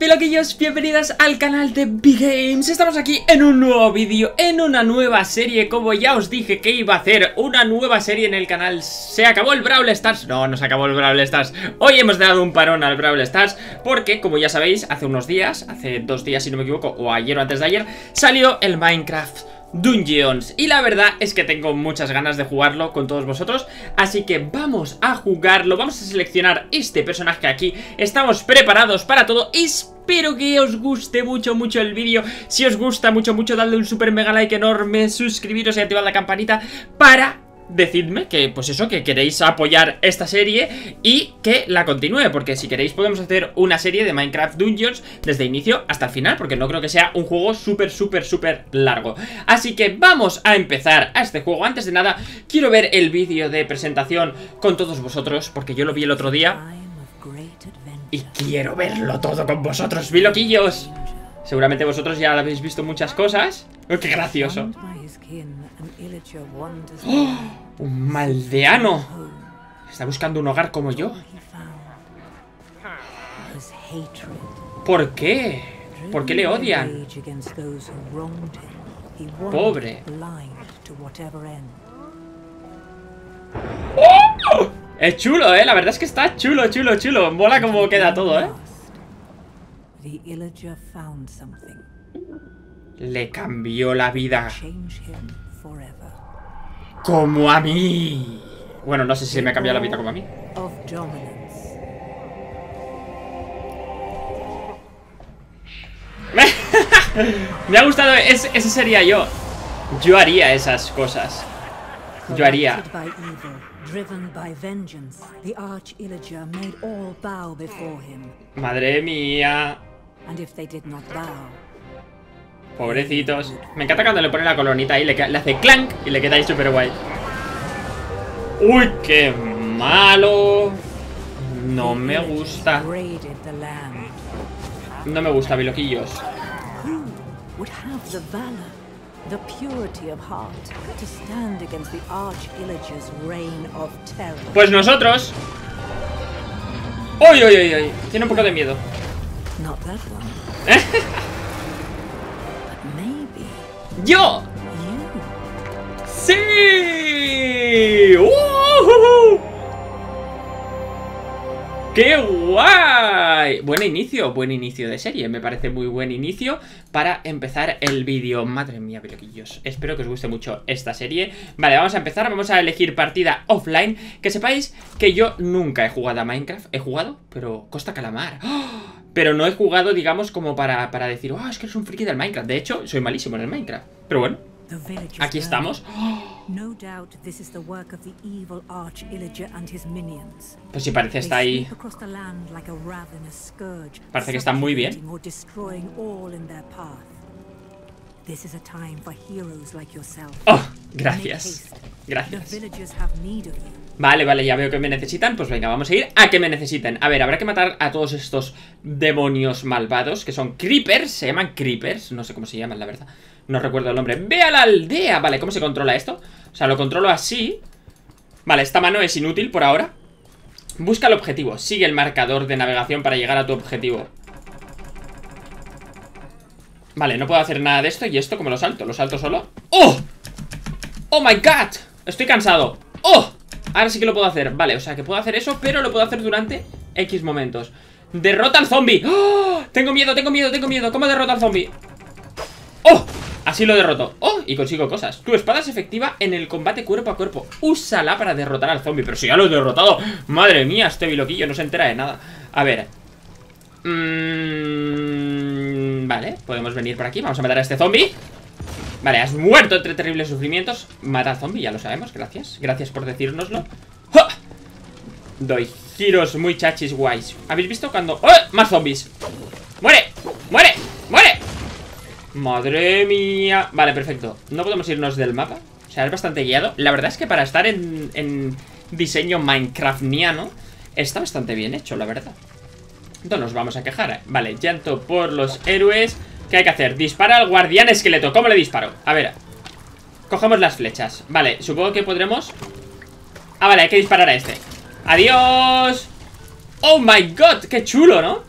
Peloquillos, bienvenidos al canal de Big Games. Estamos aquí en un nuevo vídeo, en una nueva serie. Como ya os dije que iba a hacer una nueva serie en el canal. ¿Se acabó el Brawl Stars? No, no se acabó el Brawl Stars. Hoy hemos dado un parón al Brawl Stars Porque, como ya sabéis, hace unos días Hace dos días si no me equivoco, o ayer o antes de ayer Salió el Minecraft Dungeons. Y la verdad es que tengo muchas ganas de jugarlo con todos vosotros. Así que vamos a jugarlo Vamos a seleccionar este personaje aquí. Estamos preparados para todo. Espero que os guste mucho, mucho el vídeo. Si os gusta mucho, mucho, dadle un super mega like enorme Suscribiros y activad la campanita Para decidme que, pues eso, que queréis apoyar esta serie y que la continúe, porque si queréis podemos hacer una serie de Minecraft Dungeons desde inicio hasta el final, porque no creo que sea un juego súper, súper, súper largo. Así que vamos a empezar a este juego. Antes de nada, quiero ver el vídeo de presentación con todos vosotros, porque yo lo vi el otro día y quiero verlo todo con vosotros, biloquillos. Seguramente vosotros ya habéis visto muchas cosas. ¡Oh, ¡Qué gracioso! ¡Oh! ¡Un maldeano! ¿Está buscando un hogar como yo? ¿Por qué? ¿Por qué le odian? Pobre. ¡Oh! Es chulo, eh. La verdad es que está chulo, chulo, chulo. Mola como queda todo, eh. Le cambió la vida. Como a mí. Bueno, no sé si me ha cambiado la vida como a mí. me ha gustado, ese, ese sería yo. Yo haría esas cosas. Yo haría. Madre mía. Pobrecitos. Me encanta cuando le pone la colonita ahí, le, le hace clank y le queda ahí súper guay. ¡Uy, qué malo! No me gusta. No me gusta, biloquillos. Pues nosotros. ¡Uy, uy, uy, uy! Tiene un poco de miedo. ¡Yo! ¡Sí! ¡Uh! ¡Qué guay! Buen inicio, buen inicio de serie. Me parece muy buen inicio para empezar el vídeo. Madre mía, piloquillos Espero que os guste mucho esta serie. Vale, vamos a empezar, vamos a elegir partida offline. Que sepáis que yo nunca he jugado a Minecraft. He jugado, pero costa calamar. ¡Oh! Pero no he jugado, digamos, como para, para decir Oh, es que eres un friki del Minecraft De hecho, soy malísimo en el Minecraft Pero bueno, Aquí estamos. Pues si parece está ahí. Parece que está muy bien. Oh, gracias. Gracias. Vale, vale, ya veo que me necesitan Pues venga, vamos a ir a que me necesiten A ver, habrá que matar a todos estos demonios malvados Que son creepers, se llaman creepers No sé cómo se llaman, la verdad no recuerdo el nombre ¡Ve a la aldea! Vale, ¿cómo se controla esto? O sea, lo controlo así Vale, esta mano es inútil por ahora Busca el objetivo Sigue el marcador de navegación para llegar a tu objetivo Vale, no puedo hacer nada de esto Y esto, como lo salto? ¿Lo salto solo? ¡Oh! ¡Oh my god! Estoy cansado ¡Oh! Ahora sí que lo puedo hacer. Vale, o sea, que puedo hacer eso Pero lo puedo hacer durante X momentos. ¡Derrota al zombie! ¡Oh! Tengo miedo, tengo miedo, tengo miedo. ¿Cómo derrota al zombie? ¡Oh! Así lo derroto. ¡Oh! Y consigo cosas. Tu espada es efectiva en el combate cuerpo a cuerpo. Úsala para derrotar al zombie Pero si ya lo he derrotado. Madre mía, este biloquillo no se entera de nada. A ver. Mmm, Vale, podemos venir por aquí. Vamos a matar a este zombie Vale, has muerto entre terribles sufrimientos. Mata al zombie, ya lo sabemos, gracias. Gracias por decírnoslo Doy giros muy chachis guays. ¿Habéis visto cuando...? ¡Oh! Más zombies. ¡Muere! ¡Muere! ¡Muere! Madre mía Vale, perfecto. No podemos irnos del mapa. O sea, es bastante guiado. La verdad es que para estar en, en diseño minecraftiano Está bastante bien hecho, la verdad. No nos vamos a quejar. Vale, llanto por los héroes ¿Qué hay que hacer? Dispara al guardián esqueleto ¿Cómo le disparo? A ver Cogemos las flechas Vale, supongo que podremos Ah, vale, hay que disparar a este ¡Adiós! ¡Oh, my God! ¡Qué chulo, ¿no?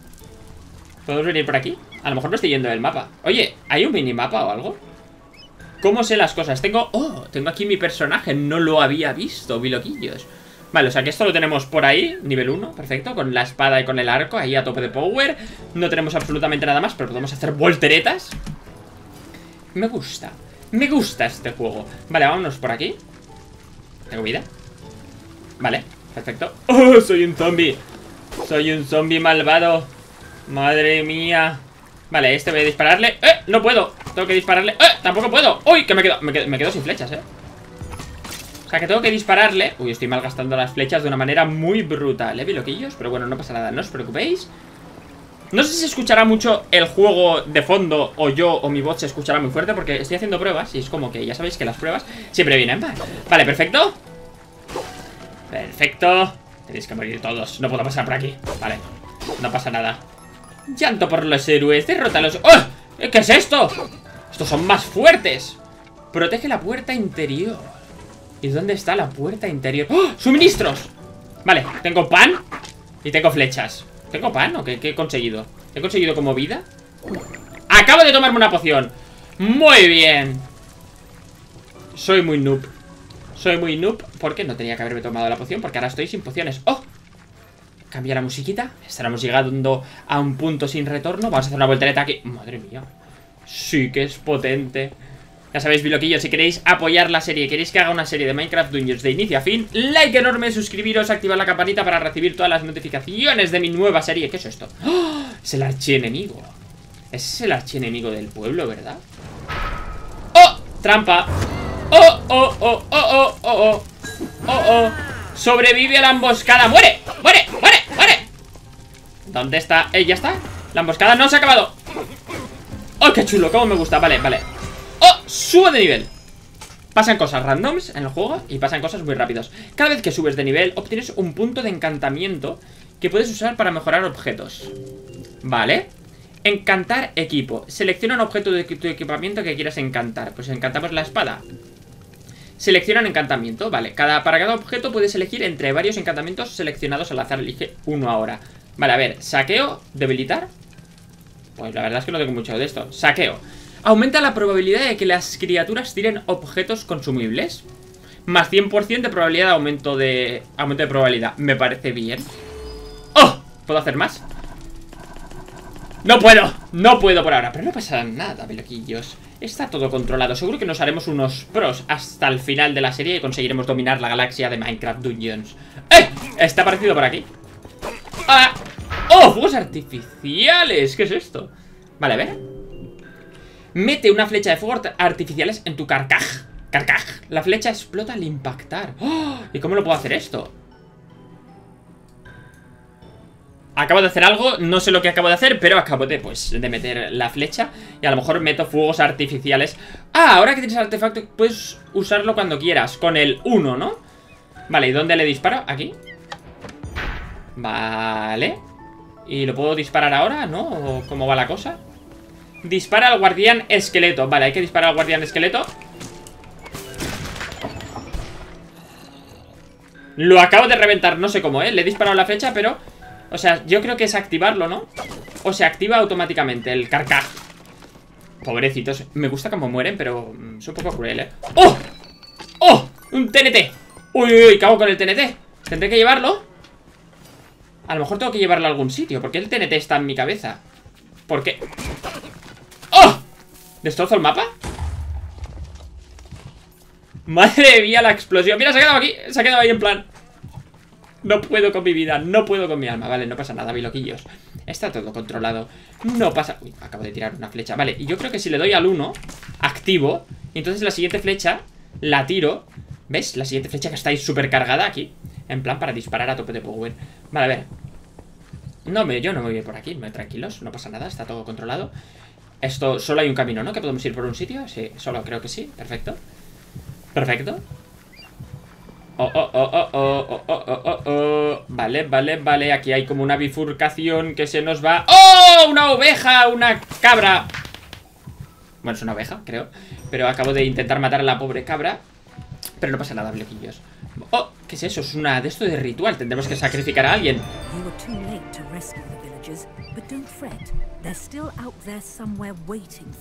¿Podemos venir por aquí? A lo mejor no estoy yendo del mapa Oye, ¿hay un minimapa o algo? ¿Cómo sé las cosas? Tengo... Oh, tengo aquí mi personaje No lo había visto, biloquillos Vale, o sea que esto lo tenemos por ahí Nivel 1, perfecto Con la espada y con el arco Ahí a tope de power. No tenemos absolutamente nada más Pero podemos hacer volteretas. Me gusta Me gusta este juego. Vale, vámonos por aquí. ¿Tengo vida? Vale, perfecto. ¡Oh, soy un zombie! Soy un zombie malvado. Madre mía. Vale, este voy a dispararle. ¡Eh! No puedo. Tengo que dispararle. ¡Eh! Tampoco puedo. ¡Uy! Que me quedo, me quedo, me quedo sin flechas, eh sea, que tengo que dispararle. Uy, estoy malgastando las flechas de una manera muy brutal ¿Eh, biloquillos? Pero bueno, no pasa nada No os preocupéis. No sé si se escuchará mucho el juego de fondo O yo o mi voz se escuchará muy fuerte Porque estoy haciendo pruebas Y es como que ya sabéis que las pruebas siempre vienen Vale, perfecto. Perfecto. Tenéis que morir todos No puedo pasar por aquí. Vale, no pasa nada. Llanto por los héroes Derrótalos. ¡Oh! ¿Qué es esto? Estos son más fuertes. Protege la puerta interior ¿Y dónde está la puerta interior? ¡Oh! ¡Suministros! Vale, tengo pan Y tengo flechas ¿Tengo pan o qué, qué he conseguido? ¿He conseguido como vida? Acabo de tomarme una poción Muy bien Soy muy noob Soy muy noob porque no tenía que haberme tomado la poción Porque ahora estoy sin pociones ¡Oh! Cambia la musiquita Estaremos llegando a un punto sin retorno Vamos a hacer una voltereta aquí Madre mía Sí que es potente ya sabéis, biloquillos, si queréis apoyar la serie Queréis que haga una serie de Minecraft Dungeons de inicio a fin Like enorme, suscribiros, activar la campanita Para recibir todas las notificaciones de mi nueva serie ¿Qué es esto? ¡Oh! Es el archienemigo Es el archienemigo del pueblo, ¿verdad? ¡Oh! Trampa ¡Oh, oh, oh, oh, oh, oh, oh! ¡Oh, oh! Sobrevive a la emboscada ¡Muere! ¡Muere! ¡Muere! ¡Muere! ¿Dónde está? Eh, ya está La emboscada no se ha acabado ¡Oh, qué chulo! ¿Cómo me gusta? Vale, vale Sube de nivel. Pasan cosas randoms en el juego y pasan cosas muy rápidos Cada vez que subes de nivel obtienes un punto de encantamiento Que puedes usar para mejorar objetos. Vale Encantar equipo. Selecciona un objeto de tu equipamiento que quieras encantar. Pues encantamos la espada. Selecciona un encantamiento, vale cada, Para cada objeto puedes elegir entre varios encantamientos seleccionados al azar. Elige uno ahora. Vale, a ver, saqueo, debilitar. Pues la verdad es que no tengo mucho de esto. Saqueo Aumenta la probabilidad de que las criaturas tiren objetos consumibles. Más 100% de probabilidad de aumento de... Aumento de probabilidad. Me parece bien. ¡Oh! ¿Puedo hacer más? ¡No puedo! No puedo por ahora. Pero no pasa nada, veloquillos. Está todo controlado. Seguro que nos haremos unos pros hasta el final de la serie y conseguiremos dominar la galaxia de Minecraft Dungeons. ¡Eh! Está aparecido por aquí. ¡Ah! ¡Oh! ¡Fuegos artificiales! ¿Qué es esto? Vale, a ver. Mete una flecha de fuego artificiales en tu carcaj. Carcaj. La flecha explota al impactar. ¡Oh! ¿Y cómo lo puedo hacer esto? Acabo de hacer algo, no sé lo que acabo de hacer, pero acabo de, pues, de meter la flecha Y a lo mejor meto fuegos artificiales Ah, ahora que tienes artefacto puedes usarlo cuando quieras Con el 1, ¿no? Vale, ¿y dónde le disparo? Aquí Vale ¿Y lo puedo disparar ahora, no? ¿O cómo va la cosa? Dispara al guardián esqueleto Vale, hay que disparar al guardián esqueleto Lo acabo de reventar, no sé cómo, ¿eh? Le he disparado la flecha, pero... O sea, yo creo que es activarlo, ¿no? O se activa automáticamente el carcaj Pobrecitos Me gusta cómo mueren, pero mm, es un poco cruel, ¿eh? ¡Oh! ¡Oh! ¡Un TNT! ¡Uy, uy, uy! ¿Qué con el TNT? ¿Tendré que llevarlo? A lo mejor tengo que llevarlo a algún sitio Porque el TNT está en mi cabeza ¿Por qué? ¿Destrozo el mapa? Madre mía, la explosión. Mira, se ha quedado aquí, se ha quedado ahí en plan No puedo con mi vida, no puedo con mi alma. Vale, no pasa nada, biloquillos. Está todo controlado. No pasa... Uy, acabo de tirar una flecha. Vale, y yo creo que si le doy al 1 Activo Y entonces la siguiente flecha La tiro. ¿Ves? La siguiente flecha que está ahí súper cargada aquí En plan para disparar a tope de power. Vale, a ver. No, me, yo no me voy por aquí, me tranquilos No pasa nada, está todo controlado esto, solo hay un camino, ¿no? Que podemos ir por un sitio. Sí, solo creo que sí. Perfecto. Perfecto. Oh, oh, oh, oh, oh, oh, oh, oh, oh, oh Vale, vale, vale. Aquí hay como una bifurcación que se nos va. ¡Oh! ¡Una oveja! ¡Una cabra! Bueno, es una oveja, creo. Pero acabo de intentar matar a la pobre cabra. Pero no pasa nada, bloquillos. Oh, ¿qué es eso? Es una de esto de ritual. Tendremos que sacrificar a alguien.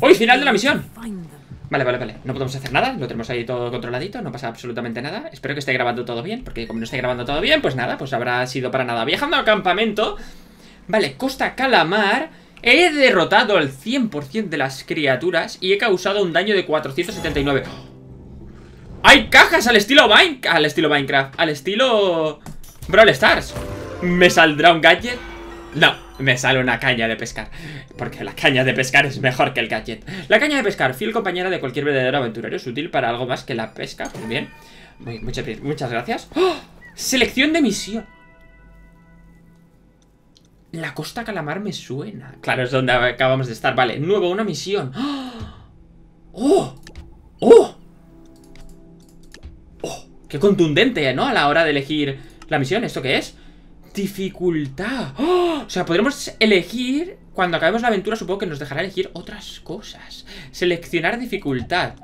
¡Uy, final de la misión! Vale, vale, vale. No podemos hacer nada. Lo tenemos ahí todo controladito. No pasa absolutamente nada. Espero que esté grabando todo bien. Porque como no esté grabando todo bien, pues nada, pues habrá sido para nada. Viajando al campamento. Vale, Costa Calamar. He derrotado al 100% de las criaturas y he causado un daño de 479. ¡Hay cajas al estilo Minecraft! Al estilo Minecraft. Al estilo... Brawl Stars. ¿Me saldrá un gadget? No, me sale una caña de pescar. Porque la caña de pescar es mejor que el gadget. La caña de pescar, fiel compañera de cualquier verdadero aventurero, es útil para algo más que la pesca. Muy bien. Muchas gracias. ¡Oh! Selección de misión. La costa calamar me suena. Claro, es donde acabamos de estar. Vale, nuevo, una misión. ¡Oh! ¡Oh! ¡Oh! ¡Qué contundente, ¿no? A la hora de elegir la misión. ¿Esto qué es? Dificultad. ¡Oh! O sea, podremos elegir... Cuando acabemos la aventura supongo que nos dejará elegir otras cosas. Seleccionar dificultad.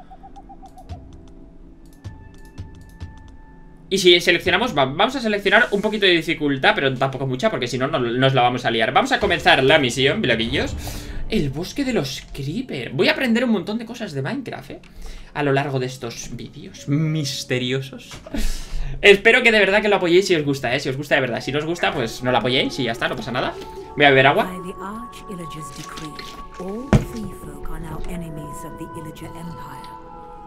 Y si seleccionamos, va- vamos a seleccionar un poquito de dificultad, pero tampoco mucha, porque si no, no nos la vamos a liar. Vamos a comenzar la misión, bloguillos. El bosque de los creeper. Voy a aprender un montón de cosas de Minecraft, ¿eh? A lo largo de estos vídeos misteriosos. Espero que de verdad que lo apoyéis si os gusta, ¿eh? Si os gusta de verdad. Si no os gusta, pues no lo apoyéis y ya está, no pasa nada. Voy a beber agua.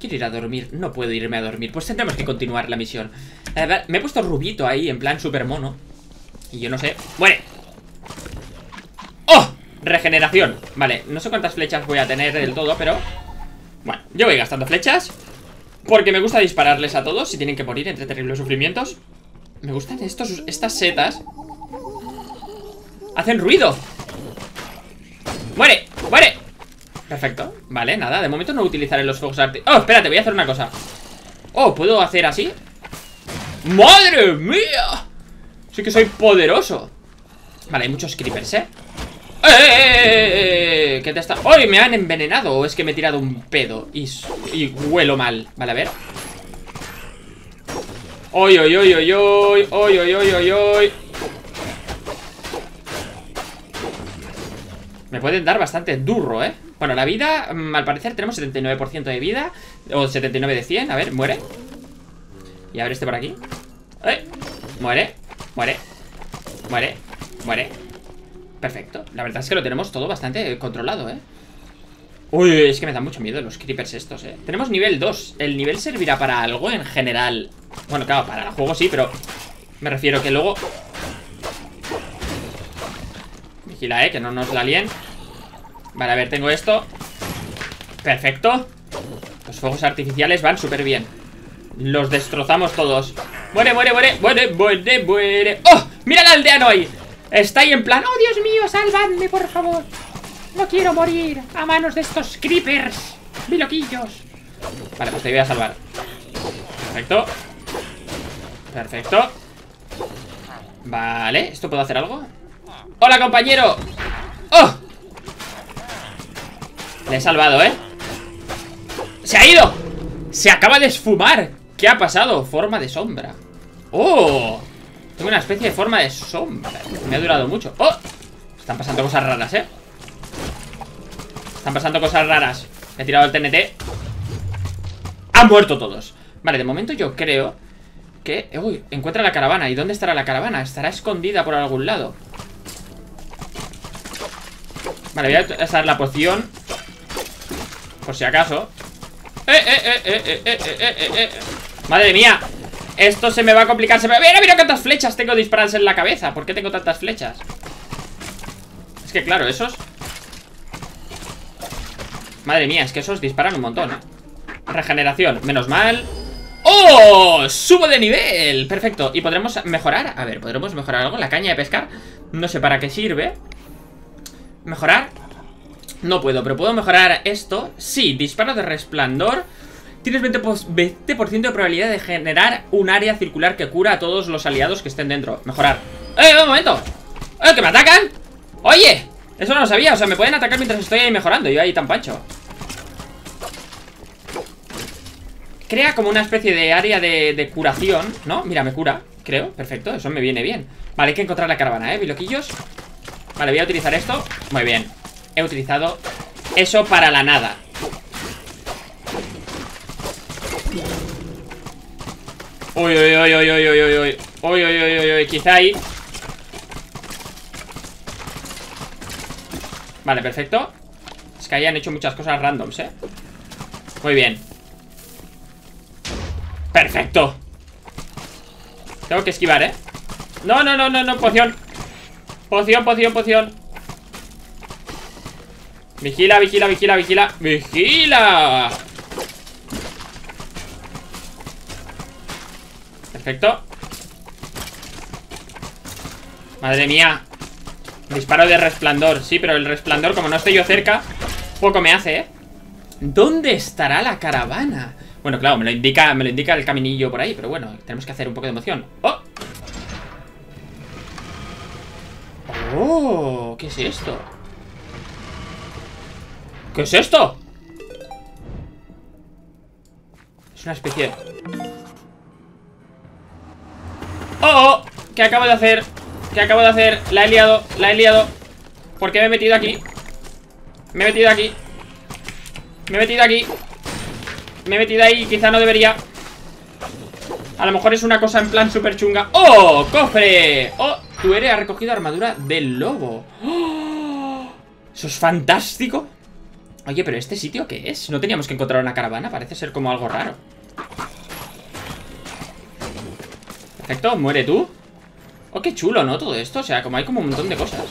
Quiero ir a dormir. No puedo irme a dormir. Pues tendremos que continuar la misión. A ver, me he puesto rubito ahí, en plan super mono. Y yo no sé. ¡Muere! ¡Oh! Regeneración. Vale, no sé cuántas flechas voy a tener del todo, pero... Bueno, yo voy gastando flechas. Porque me gusta dispararles a todos si tienen que morir entre terribles sufrimientos. Me gustan estos, estas setas. Hacen ruido. ¡Muere! ¡Muere! Perfecto. Vale, nada. De momento no utilizaré los fuegos arti... ¡Oh, espérate! Voy a hacer una cosa. Oh, ¿puedo hacer así? ¡Madre mía! Sí que soy poderoso. Vale, hay muchos creepers, ¿eh? ¡Eh, eh, eh, eh! ¿Qué te está...? ¡Ay, me han envenenado! ¿O es que me he tirado un pedo? Y, y huelo mal. Vale, a ver. ¡Oy, oy, oy, oy, oy! ¡Oy, oy, oy, oy, oy! Me pueden dar bastante duro, ¿eh? Bueno, la vida, mm, al parecer tenemos 79% de vida O 79 de 100, a ver, muere Y a ver este por aquí ¡Eh! Muere, muere Muere, muere Perfecto, la verdad es que lo tenemos todo bastante controlado, ¿eh? Uy, es que me da mucho miedo los creepers estos, ¿eh? Tenemos nivel 2 ¿El nivel servirá para algo en general? Bueno, claro, para el juego sí, pero Me refiero que luego Vigila, ¿eh? Que no nos la líen Vale, a ver, tengo esto Perfecto Los fuegos artificiales van súper bien Los destrozamos todos Muere, muere, muere, muere, muere, muere ¡Oh! ¡Mira el aldeano ahí! Está ahí en plan ¡Oh, Dios mío, salvadme, por favor! No quiero morir a manos de estos creepers Biloquillos Vale, pues te voy a salvar Perfecto Perfecto Vale, ¿esto puedo hacer algo? ¡Hola, compañero! ¡Oh! Le he salvado, ¿eh? ¡Se ha ido! ¡Se acaba de esfumar! ¿Qué ha pasado? Forma de sombra ¡Oh! Tengo una especie de forma de sombra Me ha durado mucho ¡Oh! Están pasando cosas raras, ¿eh? Están pasando cosas raras He tirado el TNT Han muerto todos Vale, de momento yo creo que... Uy, encuentra la caravana ¿Y dónde estará la caravana? Estará escondida por algún lado Vale, voy a usar la poción por si acaso. Madre mía. Esto se me va a complicar. Se me... Mira, mira cuántas flechas tengo disparadas en la cabeza. ¿Por qué tengo tantas flechas? Es que claro, esos Madre mía, es que esos disparan un montón ¿eh? Regeneración, menos mal. ¡Oh! ¡Subo de nivel! Perfecto, y podremos mejorar A ver, ¿podremos mejorar algo? La caña de pescar No sé para qué sirve. Mejorar. No puedo, pero puedo mejorar esto Sí, disparo de resplandor Tienes 20%, de probabilidad de generar un área circular que cura a todos los aliados que estén dentro Mejorar ¡Eh, un momento! ¡Eh, que me atacan! ¡Oye! Eso no lo sabía, o sea, me pueden atacar mientras estoy ahí mejorando Yo ahí tan pancho Crea como una especie de área de, curación ¿No? Mira, me cura, creo, perfecto Eso me viene bien Vale, hay que encontrar la caravana, ¿eh? Biloquillos Vale, voy a utilizar esto Muy bien He utilizado eso para la nada. Uy, uy, uy, uy, uy, uy, uy, uy Uy, uy, uy, uy, quizá ahí. Vale, perfecto. Es que hayan hecho muchas cosas randoms, eh Muy bien. Perfecto. Tengo que esquivar, ¿eh? No, no, no, no, no, poción. Poción, poción, poción Vigila, vigila, vigila, vigila ¡Vigila! Perfecto Madre mía Disparo de resplandor Sí, pero el resplandor, como no estoy yo cerca Poco me hace, ¿eh? ¿Dónde estará la caravana? Bueno, claro, me lo indica, me lo indica el caminillo por ahí Pero bueno, tenemos que hacer un poco de emoción ¡Oh! ¡Oh! ¿Qué es esto? ¿Qué es esto? Es una especie de... ¡Oh! oh! ¿Qué acabo de hacer? ¿Qué acabo de hacer? La he liado, la he liado ¿Por qué me he metido aquí? Me he metido aquí Me he metido aquí me he metido ahí, quizá no debería A lo mejor es una cosa en plan súper chunga ¡Oh! ¡Cofre! ¡Oh! Tu eres ha recogido armadura del lobo ¡Oh! Eso es fantástico Oye, pero ¿este sitio qué es? ¿No teníamos que encontrar una caravana? Parece ser como algo raro Perfecto, muere tú Oh, qué chulo, ¿no? Todo esto, o sea, como hay como un montón de cosas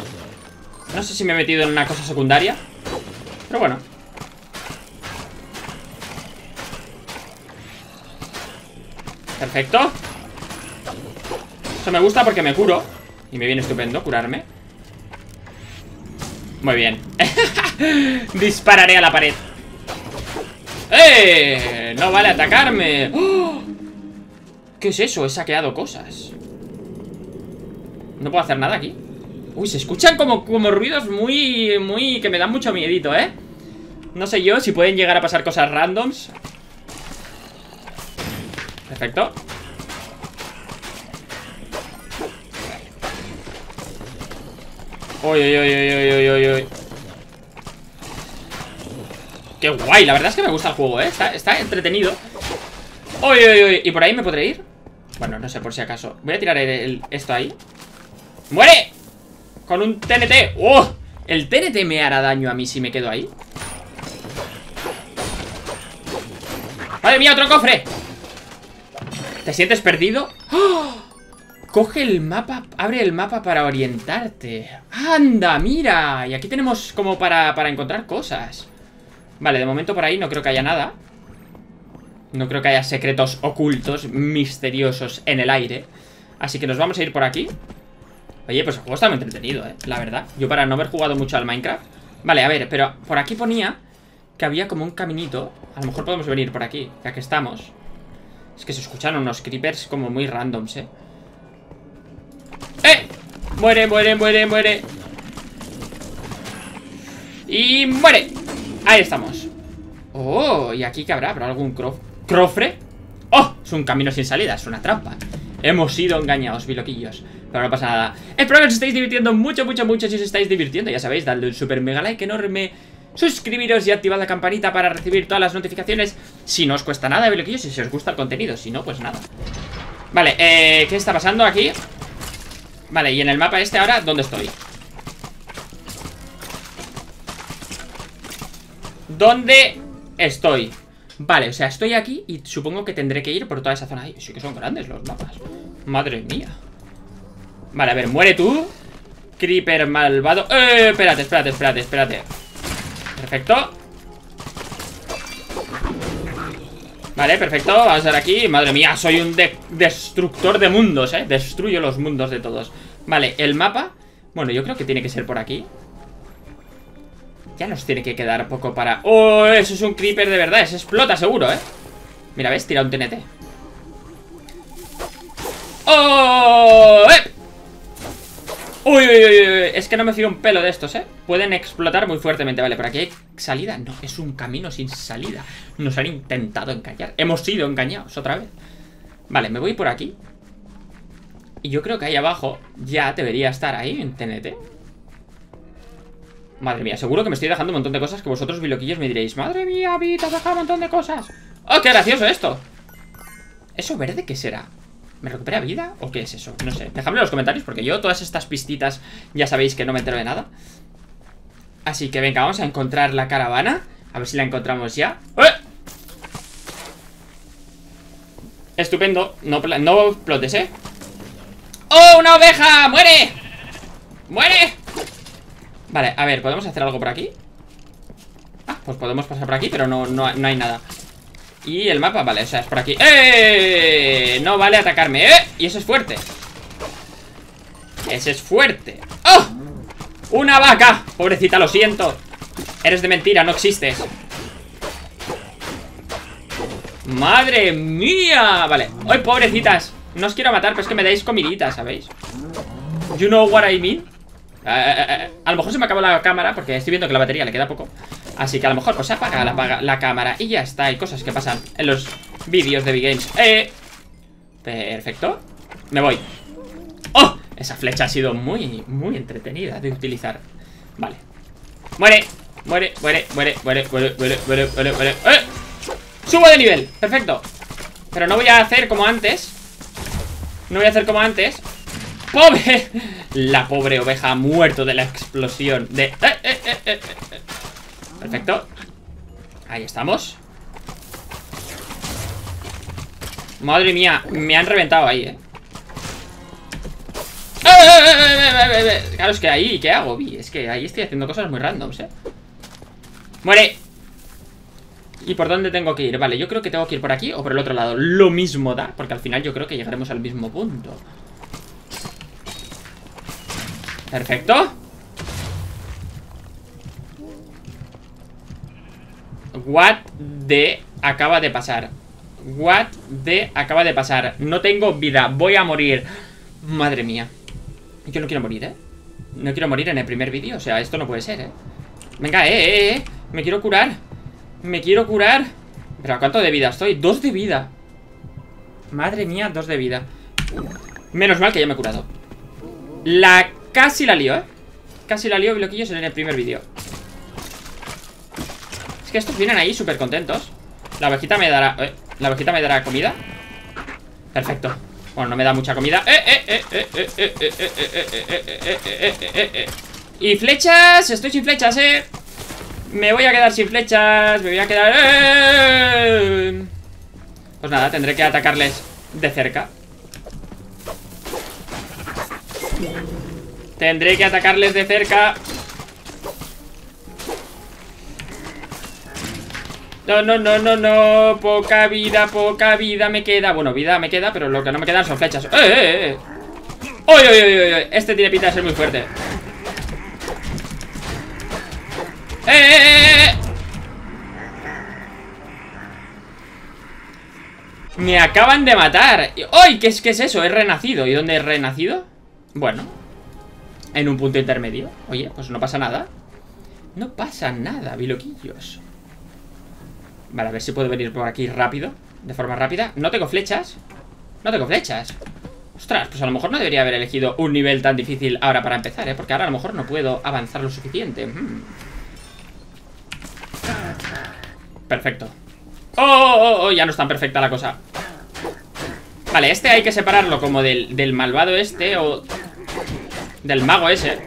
No sé si me he metido en una cosa secundaria Pero bueno Perfecto Eso me gusta porque me curo Y me viene estupendo curarme Muy bien Dispararé a la pared ¡Eh! No vale atacarme ¡Oh! ¿Qué es eso? He saqueado cosas No puedo hacer nada aquí Uy, se escuchan como, como ruidos muy, muy... Que me dan mucho miedito, ¿eh? No sé yo si pueden llegar a pasar cosas randoms Perfecto Uy, uy, uy, uy, uy, uy, uy. Qué guay, la verdad es que me gusta el juego, ¿eh? Está, entretenido Uy, uy, uy, ¿y por ahí me podré ir? Bueno, no sé, por si acaso Voy a tirar esto ahí ¡Muere! Con un TNT ¡Oh! ¿El TNT me hará daño a mí si me quedo ahí? ¡Madre mía, otro cofre! ¿Te sientes perdido? ¡Oh! Coge el mapa, abre el mapa para orientarte ¡Anda, mira! Y aquí tenemos como para, para encontrar cosas Vale, de momento por ahí no creo que haya nada. No creo que haya secretos ocultos, misteriosos en el aire. Así que nos vamos a ir por aquí. Oye, pues el juego está muy entretenido, eh, la verdad. Yo para no haber jugado mucho al Minecraft. Vale, a ver, pero por aquí ponía que había como un caminito. A lo mejor podemos venir por aquí, ya que estamos. Es que se escuchan unos creepers como muy randoms, ¿eh? ¡Eh! Muere, muere, muere, muere. Y muere Ahí estamos Oh, ¿y aquí qué habrá? ¿Habrá algún crofre? ¡Oh! Es un camino sin salida, es una trampa Hemos sido engañados, biloquillos Pero no pasa nada Espero que os estéis divirtiendo mucho, mucho, mucho Si os estáis divirtiendo, ya sabéis, dadle un super mega like enorme suscribiros y activad la campanita para recibir todas las notificaciones Si no os cuesta nada, biloquillos, si os gusta el contenido Si no, pues nada Vale, eh, ¿qué está pasando aquí? Vale, y en el mapa este ahora, ¿dónde estoy? ¿Dónde estoy? Vale, o sea, estoy aquí y supongo que tendré que ir por toda esa zona. Ahí Sí que son grandes los mapas. Madre mía. Vale, a ver, muere tú Creeper malvado. ¡Eh! Espérate, espérate, espérate, espérate Perfecto. Vale, perfecto, vamos a ver aquí. Madre mía, soy un destructor de mundos, eh Destruyo los mundos de todos. Vale, el mapa Bueno, yo creo que tiene que ser por aquí Ya nos tiene que quedar poco para... ¡Oh! Eso es un creeper de verdad, se explota seguro, eh Mira, ¿ves? Tira un TNT ¡Oh! ¡Eh! Uy, uy, uy, es que no me fío un pelo de estos, ¿eh? Pueden explotar muy fuertemente, vale, ¿por aquí hay salida? No, es un camino sin salida Nos han intentado engañar Hemos sido engañados otra vez Vale, me voy por aquí Y yo creo que ahí abajo ya debería estar ahí en TNT Madre mía, seguro que me estoy dejando un montón de cosas Que vosotros, biloquillos, me diréis Madre mía, Vi, te has dejado un montón de cosas ¡Oh, qué gracioso esto! ¿Eso verde qué será? ¿Me recupera vida? ¿O qué es eso? No sé, dejadme en los comentarios Porque yo todas estas pistitas ya sabéis que no me entero de nada Así que venga, vamos a encontrar la caravana A ver si la encontramos ya ¡Eh! Estupendo No, no explotes, ¿eh? ¡Oh, una oveja! ¡Muere! ¡Muere! Vale, a ver, ¿podemos hacer algo por aquí? Ah, pues podemos pasar por aquí, pero no, no, no hay nada y el mapa, vale, o sea, es por aquí ¡Eh! No vale atacarme, ¡eh! Y ese es fuerte Ese es fuerte ¡Oh! ¡Una vaca! Pobrecita, lo siento Eres de mentira, no existes ¡Madre mía! Vale, hoy pobrecitas No os quiero matar, pero es que me dais comiditas, ¿sabéis? You know what I mean? Eh, eh, eh, a lo mejor se me acabó la cámara Porque estoy viendo que la batería le queda poco Así que a lo mejor pues se apaga la, cámara Y ya está, hay cosas que pasan en los vídeos de Big Games. Perfecto Me voy ¡Oh! Esa flecha ha sido muy, muy entretenida de utilizar Vale Muere, muere, muere, muere, muere, muere, muere, muere, muere, muere. ¡Eh! Subo de nivel, perfecto Pero no voy a hacer como antes No voy a hacer como antes ¡Pobre! La pobre oveja ha muerto de la explosión de... ¡Eh, eh, eh! Perfecto Ahí estamos Madre mía, me han reventado ahí, eh Claro, es que ahí, ¿qué hago? Es que ahí estoy haciendo cosas muy randoms, ¿eh? ¡Muere! ¿Y por dónde tengo que ir? Vale, yo creo que tengo que ir por aquí o por el otro lado Lo mismo da, porque al final yo creo que llegaremos al mismo punto Perfecto. What de acaba de pasar. What de acaba de pasar. No tengo vida, voy a morir. Madre mía. Yo no quiero morir, ¿eh? No quiero morir en el primer vídeo. O sea, esto no puede ser, ¿eh? Venga, eh, eh, eh. Me quiero curar. Me quiero curar. ¿Pero a cuánto de vida estoy? Dos de vida. Madre mía, dos de vida. Menos mal que ya me he curado. La... Casi la lío, ¿eh? Casi la lío, bloquillos en el primer vídeo es que estos vienen ahí súper contentos La ovejita me dará... Eh, ¿La ovejita me dará comida? Perfecto Bueno, no me da mucha comida Y flechas Estoy sin flechas, eh Me voy a quedar sin flechas Me voy a quedar... Pues nada, tendré que atacarles de cerca Tendré que atacarles de cerca No, no, no, no, no Poca vida, poca vida me queda Bueno, vida me queda, pero lo que no me quedan son flechas ¡Eh, eh, eh! ¡Uy, uy, uy, uy! Este tiene pinta de ser muy fuerte ¡Eh, eh, eh! eh! Me acaban de matar ¡Uy! ¿Qué es, ¿Qué es eso? He renacido ¿Y dónde he renacido? Bueno En un punto intermedio. Oye, pues no pasa nada. No pasa nada, biloquillos. Vale, a ver si puedo venir por aquí rápido De forma rápida. No tengo flechas. No tengo flechas. Ostras, pues a lo mejor no debería haber elegido un nivel tan difícil ahora para empezar, ¿eh? Porque ahora a lo mejor no puedo avanzar lo suficiente. Hmm. Perfecto. Oh, oh, oh, oh, ya no es tan perfecta la cosa. Vale, este hay que separarlo como del, del malvado este o... Del mago ese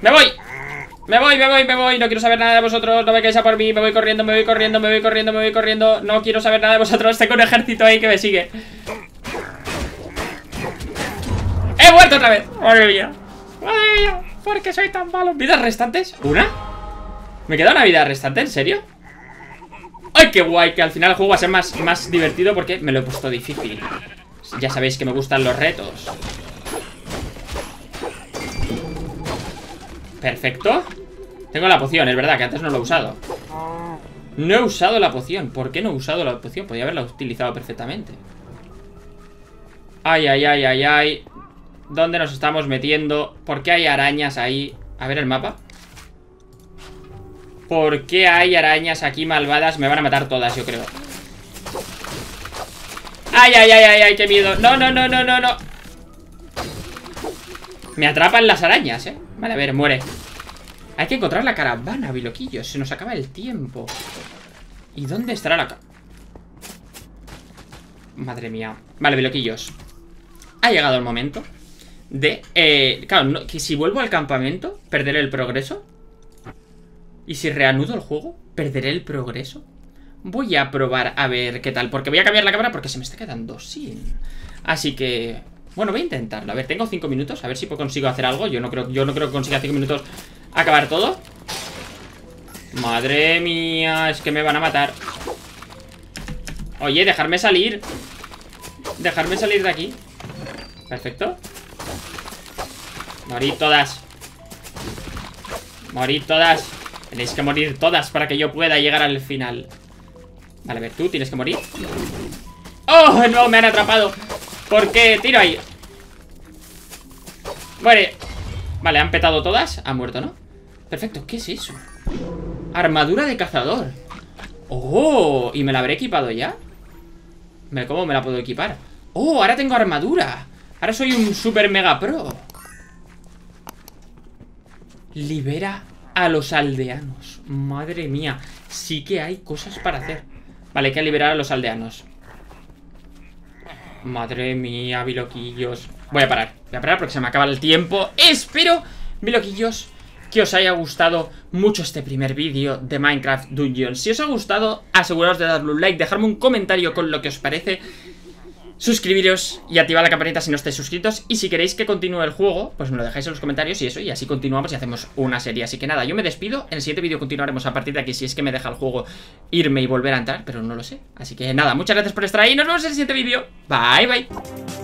¡Me voy! Me voy, me voy, me voy, no quiero saber nada de vosotros No me quedáis a por mí, me voy corriendo, me voy corriendo Me voy corriendo, me voy corriendo No quiero saber nada de vosotros, tengo un ejército ahí que me sigue ¡He muerto otra vez! ¡Madre mía! ¡Madre mía! ¿Por qué soy tan malo? ¿Vidas restantes? ¿Una? ¿Me queda una vida restante? ¿En serio? ¡Ay, qué guay! Que al final el juego va a ser más, más divertido porque me lo he puesto difícil. Ya sabéis que me gustan los retos. Perfecto. Tengo la poción, es verdad que antes no lo he usado. No he usado la poción. ¿Por qué no he usado la poción? Podría haberla utilizado perfectamente. Ay, ay, ay, ay, ay. ¿Dónde nos estamos metiendo? ¿Por qué hay arañas ahí? A ver el mapa. ¿Por qué hay arañas aquí malvadas? Me van a matar todas, yo creo. ¡Ay, ay, ay, ay, ay! ¡Qué miedo! ¡No, no, no, no, no, no! Me atrapan las arañas, ¿eh? Vale, a ver, muere Hay que encontrar la caravana, biloquillos Se nos acaba el tiempo ¿Y dónde estará la Madre mía Vale, biloquillos Ha llegado el momento De, eh, claro, que si vuelvo al campamento Perderé el progreso ¿Y si reanudo el juego? ¿Perderé el progreso? Voy a probar a ver qué tal Porque voy a cambiar la cámara porque se me está quedando sin Así que bueno, voy a intentarlo. A ver, tengo 5 minutos. A ver si consigo hacer algo. Yo no creo, yo no creo que consiga 5 minutos acabar todo. Madre mía, es que me van a matar. Oye, dejarme salir. Dejarme salir de aquí. Perfecto. Morir todas. Morir todas. Tenéis que morir todas para que yo pueda llegar al final. Vale, a ver, tú tienes que morir. ¡Oh, no! Me han atrapado. ¿Por qué? Tiro ahí Vale Vale, han petado todas Ha muerto, ¿no? Perfecto, ¿qué es eso? Armadura de cazador ¡Oh! ¿Y me la habré equipado ya? ¿Cómo me la puedo equipar? ¡Oh! Ahora tengo armadura Ahora soy un super mega pro Libera a los aldeanos Madre mía Sí que hay cosas para hacer Vale, hay que liberar a los aldeanos. Madre mía, biloquillos. Voy a parar, voy a parar porque se me acaba el tiempo. Espero, biloquillos Que os haya gustado mucho este primer vídeo de Minecraft Dungeons. Si os ha gustado, aseguraos de darle un like Dejarme un comentario con lo que os parece Suscribiros y activar la campanita si no estáis suscritos. Y si queréis que continúe el juego, pues me lo dejáis en los comentarios y eso Y así continuamos y hacemos una serie. Así que nada, yo me despido, en el siguiente vídeo continuaremos a partir de aquí Si es que me deja el juego irme y volver a entrar Pero no lo sé, así que nada, muchas gracias por estar ahí. Nos vemos en el siguiente vídeo, bye bye